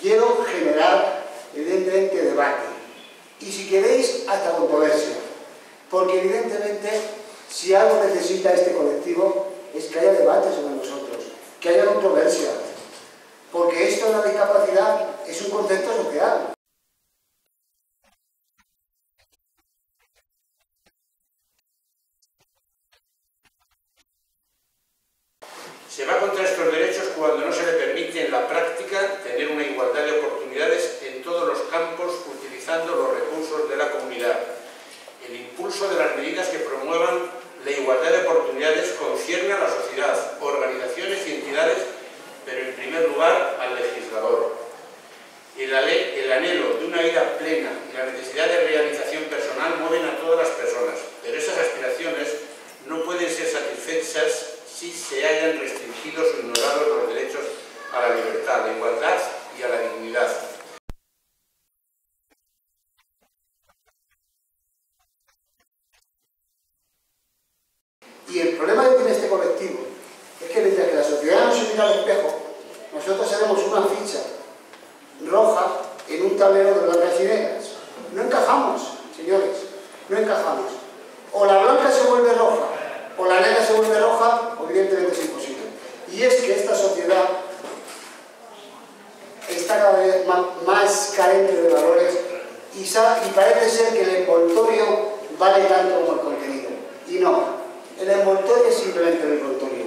quiero generar, evidentemente, debate. Y si queréis, hasta controversia. Porque, evidentemente, si algo necesita este colectivo, es que haya debate sobre nosotros, que haya controversia. Porque esto de la discapacidad es un concepto social. Se va contra estos derechos cuando no se le permite en la práctica tener una igualdad de oportunidades en todos los campos utilizando los recursos de la comunidad. El impulso de las medidas que promuevan la igualdad de oportunidades concierne a la sociedad, organizaciones y entidades, pero en primer lugar al legislador. El, el anhelo de una vida plena y la necesidad de realización personal mueven a todas las personas, pero esas aspiraciones no pueden ser satisfechas si se hayan restringido o ignorado los derechos a la libertad, a la igualdad y a la dignidad. Y el problema que tiene este colectivo es que mientras que la sociedad no se mira al espejo, nosotros seremos una ficha roja en un tablero de blancas y negras. No encajamos, señores, no encajamos. O la blanca se vuelve roja, o la negra se vuelve roja, evidentemente es imposible. Y es que esta sociedad está cada vez más, carente de valores y parece ser que el envoltorio vale tanto como el contenido. Y no, el envoltorio es simplemente el envoltorio.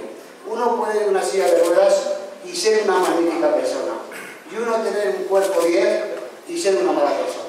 Una silla de ruedas y ser una magnífica persona. Y uno tener un cuerpo bien y ser una mala persona.